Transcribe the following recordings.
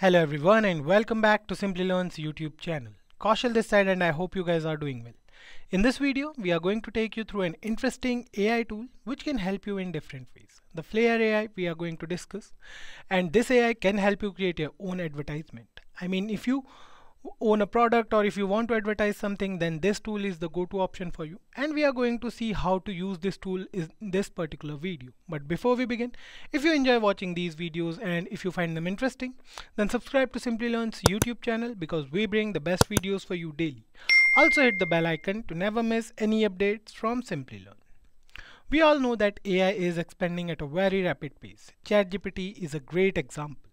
Hello everyone and welcome back to Simplilearn's YouTube channel. Kaushal this side and I hope you guys are doing well. In this video, we are going to take you through an interesting AI tool which can help you in different ways. The Flair AI we are going to discuss and this AI can help you create your own advertisement. I mean if you own a product or if you want to advertise something then this tool is the go-to option for you. And we are going to see how to use this tool in this particular video. But before we begin if you enjoy watching these videos and if you find them interesting then subscribe to Simplilearn's YouTube channel because we bring the best videos for you daily. Also hit the bell icon to never miss any updates from Simplilearn. We all know that AI is expanding at a very rapid pace. ChatGPT is a great example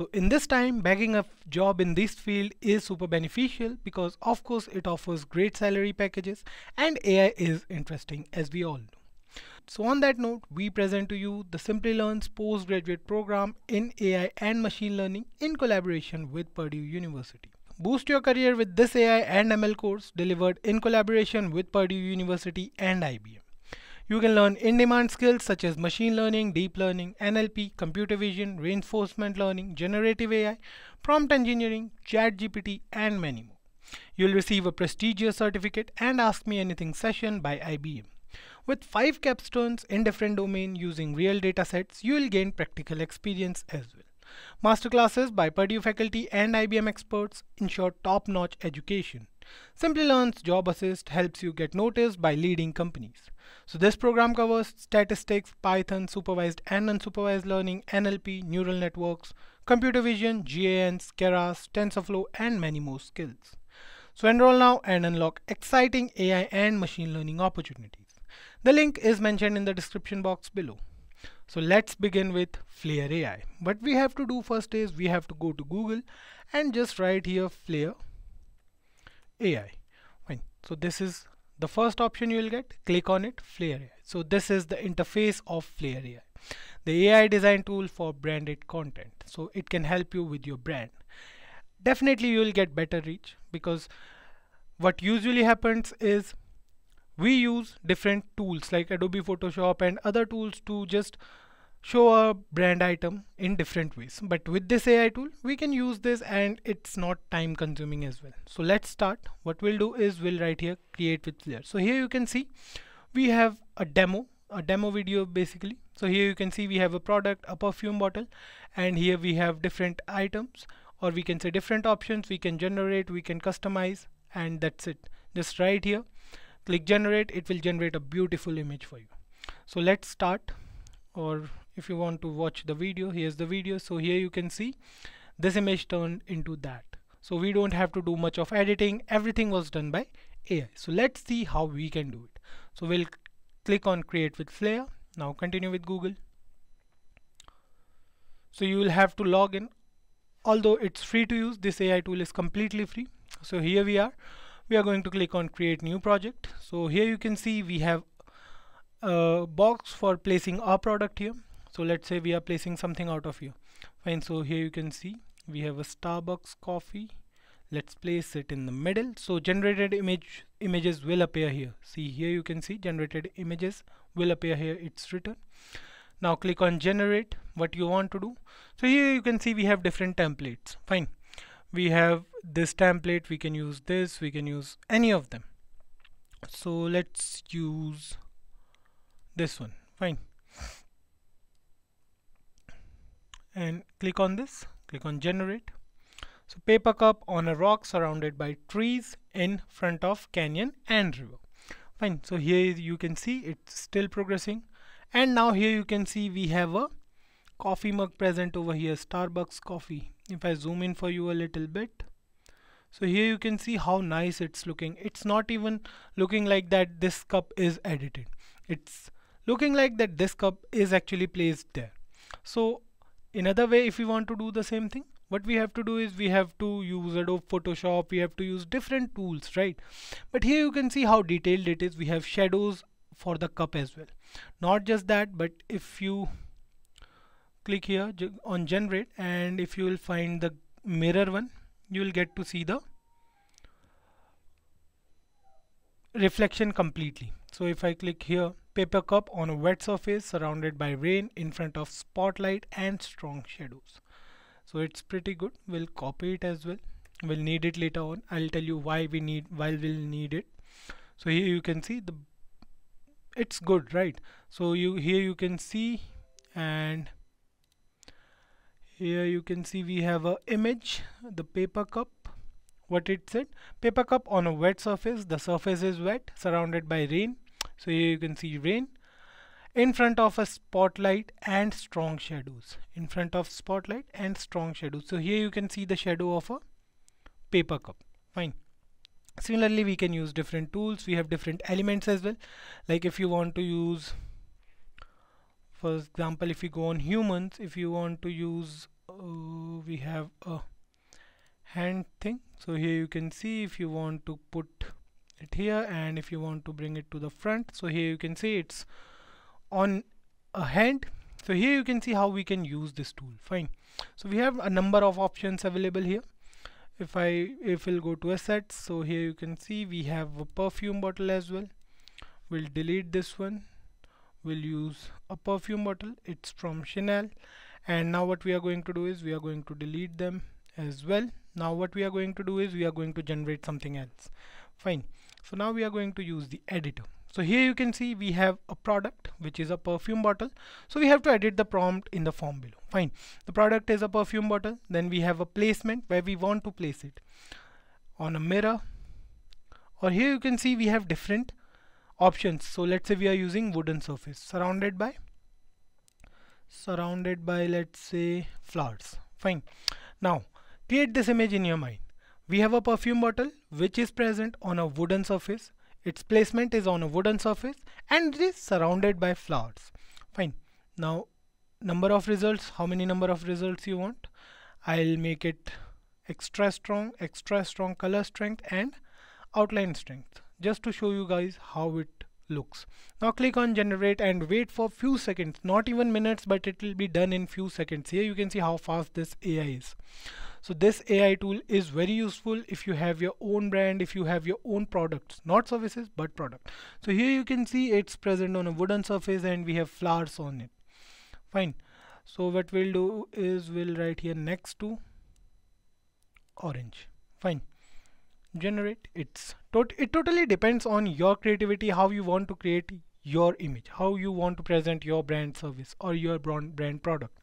so in this time, bagging a job in this field is super beneficial because of course it offers great salary packages and AI is interesting as we all know. So on that note, we present to you the Simplilearn's postgraduate program in AI and machine learning in collaboration with Purdue University. Boost your career with this AI and ML course delivered in collaboration with Purdue University and IBM. You can learn in-demand skills such as machine learning, deep learning, NLP, computer vision, reinforcement learning, generative AI, prompt engineering, chat GPT, and many more. You'll receive a prestigious certificate and Ask Me Anything session by IBM. With 5 capstones in different domains using real data sets, you will gain practical experience as well. Masterclasses by Purdue faculty and IBM experts ensure top-notch education. Simplilearn's Job Assist helps you get noticed by leading companies. So this program covers statistics, Python, supervised and unsupervised learning, NLP, neural networks, computer vision, GANs, Keras, TensorFlow, and many more skills. So enroll now and unlock exciting AI and machine learning opportunities. The link is mentioned in the description box below. So let's begin with Flair AI. What we have to do first is we have to go to Google and just write here Flair AI. Fine. So this is the first option you will get. Click on it, Flair AI. So this is the interface of Flair AI. The AI design tool for branded content. So it can help you with your brand. Definitely you will get better reach because what usually happens is we use different tools like Adobe Photoshop and other tools to just show a brand item in different ways. But with this AI tool we can use this and it's not time consuming as well. So let's start. What we'll do is we'll write here create with Flair so here you can see we have a demo a demo video basically. So here you can see we have a product a perfume bottle and here we have different items or we can say different options we can generate we can customize and that's it. Just right here click generate it will generate a beautiful image for you. So let's start or if you want to watch the video here's the video. So here you can see this image turned into that. So we don't have to do much of editing. Everything was done by AI so let's see how we can do it. So we'll click on create with Flair now continue with Google. So you will have to log in. Although it's free to use this AI tool is completely free. So here we are. We are going to click on create new project. So here you can see we have a box for placing our product here so let's say we are placing something out of here. Fine. So here you can see we have a Starbucks coffee. Let's place it in the middle. So generated image images will appear here. See here you can see generated images will appear here. It's written. Now click on generate. What you want to do? So here you can see we have different templates. Fine. We have this template. We can use this. We can use any of them. So let's use this one. Fine and click on this. Click on generate. So paper cup on a rock surrounded by trees in front of canyon and river. Fine. So here you can see it's still progressing. And now here you can see we have a coffee mug present over here Starbucks coffee. If I zoom in for you a little bit. So here you can see how nice it's looking. It's not even looking like that this cup is edited. It's looking like that this cup is actually placed there. So another way if we want to do the same thing what we have to do is we have to use Adobe Photoshop we have to use different tools right? But here you can see how detailed it is. We have shadows for the cup as well. Not just that but if you click here on generate and if you will find the mirror one you will get to see the reflection completely. So if I click here paper cup on a wet surface surrounded by rain in front of spotlight and strong shadows. So it's pretty good. We'll copy it as well. We'll need it later on. I'll tell you why we need why we'll need it. So here you can see the it's good right? So you here you can see and here you can see we have a image the paper cup. What it said paper cup on a wet surface. The surface is wet surrounded by rain so here you can see rain in front of a spotlight and strong shadows. In front of spotlight and strong shadows. So here you can see the shadow of a paper cup. Fine. Similarly we can use different tools. We have different elements as well. Like if you want to use for example if you go on humans if you want to use uh, we have a hand thing. So here you can see if you want to put it here and if you want to bring it to the front so here you can see it's on a hand. So here you can see how we can use this tool. Fine. So we have a number of options available here. If I if we'll go to assets so here you can see we have a perfume bottle as well. We'll delete this one. We'll use a perfume bottle. It's from Chanel. And now what we are going to do is we are going to delete them as well. Now what we are going to do is we are going to generate something else. Fine so now we are going to use the editor so here you can see we have a product which is a perfume bottle. So we have to edit the prompt in the form below. Fine. The product is a perfume bottle. Then we have a placement where we want to place it on a mirror. Or here you can see we have different options. So let's say we are using wooden surface surrounded by surrounded by let's say flowers. Fine. Now create this image in your mind. We have a perfume bottle which is present on a wooden surface. Its placement is on a wooden surface and it is surrounded by flowers. Fine. Now number of results. How many number of results you want? I'll make it extra strong extra strong color strength and outline strength. Just to show you guys how it looks now click on generate and wait for few seconds not even minutes but it will be done in few seconds here you can see how fast this AI is so this AI tool is very useful if you have your own brand, if you have your own products, not services, but product. So here you can see it's present on a wooden surface and we have flowers on it. Fine. So what we'll do is we'll write here next to orange. Fine. Generate. It's tot it totally depends on your creativity, how you want to create your image, how you want to present your brand service or your brand brand product.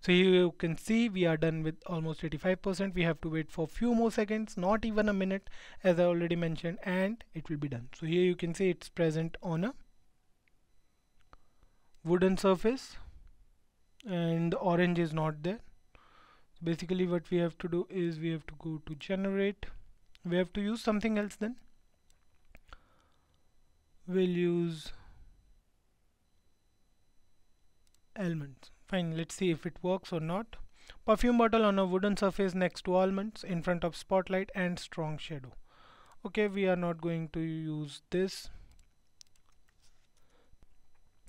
So you can see we are done with almost 85% we have to wait for few more seconds not even a minute as I already mentioned and it will be done. So here you can see it's present on a wooden surface and the orange is not there. Basically what we have to do is we have to go to generate we have to use something else then we'll use almonds Fine, let's see if it works or not. Perfume bottle on a wooden surface next to almonds in front of spotlight and strong shadow. Okay, we are not going to use this.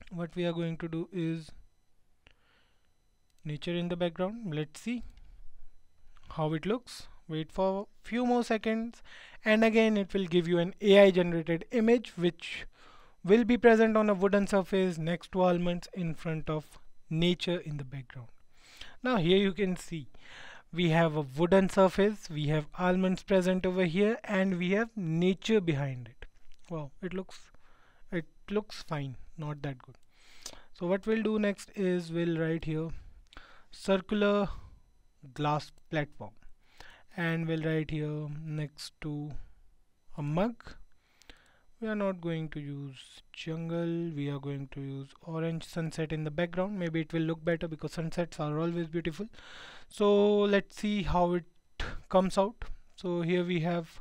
What we are going to do is nature in the background. Let's see how it looks. Wait for few more seconds and again it will give you an AI generated image which will be present on a wooden surface next to almonds in front of nature in the background. Now here you can see we have a wooden surface we have almonds present over here and we have nature behind it. Wow it looks it looks fine not that good. So what we'll do next is we'll write here circular glass platform and we'll write here next to a mug. We are not going to use jungle. We are going to use orange sunset in the background. Maybe it will look better because sunsets are always beautiful. So let's see how it comes out. So here we have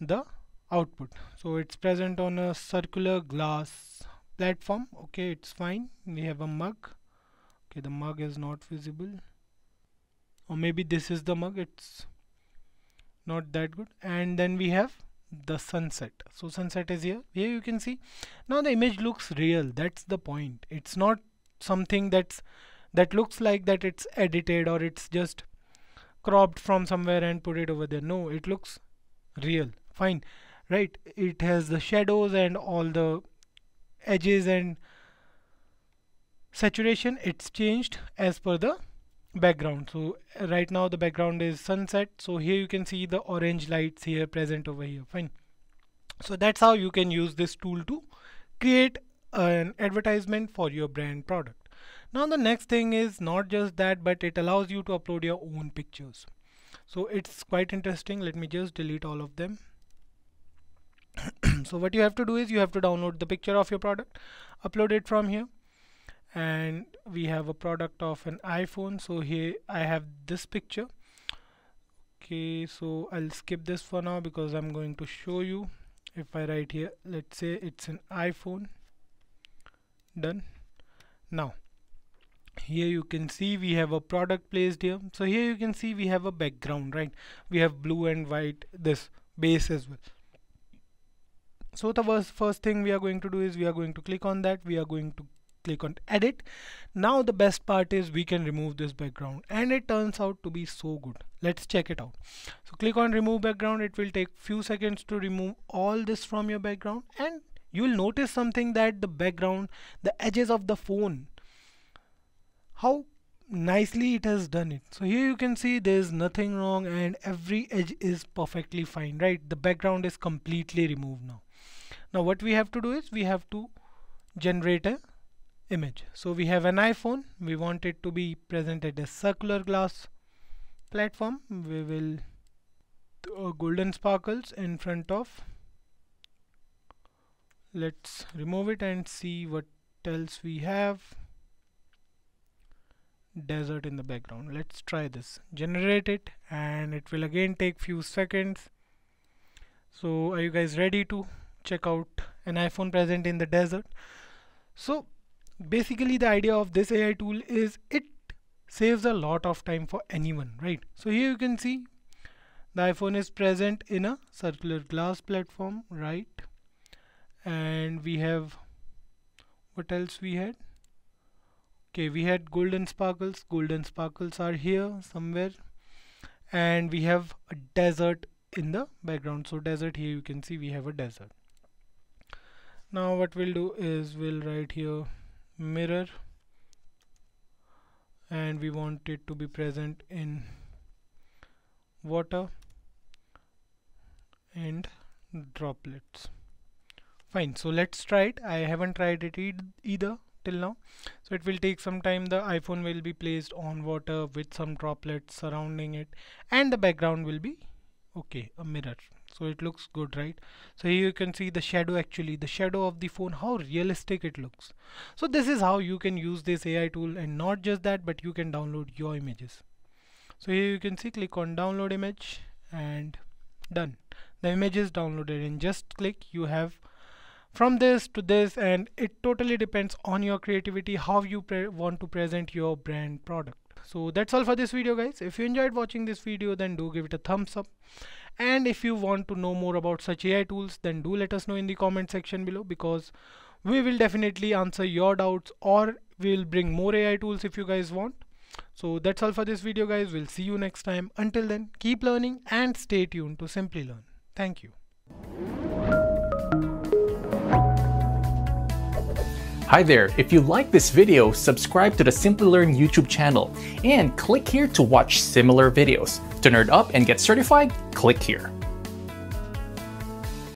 the output. So it's present on a circular glass platform. Okay it's fine. We have a mug. Okay the mug is not visible or maybe this is the mug it's not that good. And then we have the sunset. So sunset is here. Here you can see. Now the image looks real. That's the point. It's not something that's that looks like that it's edited or it's just cropped from somewhere and put it over there. No it looks real. Fine. Right? It has the shadows and all the edges and saturation. It's changed as per the background. So right now the background is sunset. So here you can see the orange lights here present over here. Fine. So that's how you can use this tool to create an advertisement for your brand product. Now the next thing is not just that but it allows you to upload your own pictures. So it's quite interesting. Let me just delete all of them. So what you have to do is you have to download the picture of your product upload it from here and we have a product of an iPhone. So here I have this picture. Okay so I'll skip this for now because I'm going to show you. If I write here let's say it's an iPhone. Done. Now here you can see we have a product placed here. So here you can see we have a background right? We have blue and white this base as well. So the first, first thing we are going to do is we are going to click on that. We are going to click on edit. Now the best part is we can remove this background and it turns out to be so good. Let's check it out. So click on remove background. It will take few seconds to remove all this from your background and you will notice something that the background the edges of the phone how nicely it has done it. So here you can see there is nothing wrong and every edge is perfectly fine right? The background is completely removed now. Now what we have to do is we have to generate a image. So we have an iPhone. We want it to be presented as circular glass platform. We will uh, golden sparkles in front of. Let's remove it and see what else we have. Desert in the background. Let's try this. Generate it and it will again take few seconds. So are you guys ready to check out an iPhone present in the desert? So basically the idea of this AI tool is it saves a lot of time for anyone right? So here you can see the iPhone is present in a circular glass platform right? And we have what else we had? Okay we had golden sparkles. Golden sparkles are here somewhere. And we have a desert in the background. So desert here you can see we have a desert. Now what we'll do is we'll write here mirror and we want it to be present in water and droplets. Fine so let's try it. I haven't tried it e either till now. So it will take some time. The iPhone will be placed on water with some droplets surrounding it and the background will be okay a mirror so it looks good right? So here you can see the shadow actually. The shadow of the phone how realistic it looks. So this is how you can use this AI tool and not just that but you can download your images. So here you can see click on download image and done. The image is downloaded and just click you have from this to this and it totally depends on your creativity how you want to present your brand product. So that's all for this video guys. If you enjoyed watching this video then do give it a thumbs up and if you want to know more about such AI tools then do let us know in the comment section below because we will definitely answer your doubts or we'll bring more AI tools if you guys want. So that's all for this video guys. We'll see you next time. Until then keep learning and stay tuned to Simplilearn. Thank you. Hi there, if you like this video, subscribe to the Simplilearn YouTube channel and click here to watch similar videos. To nerd up and get certified, click here.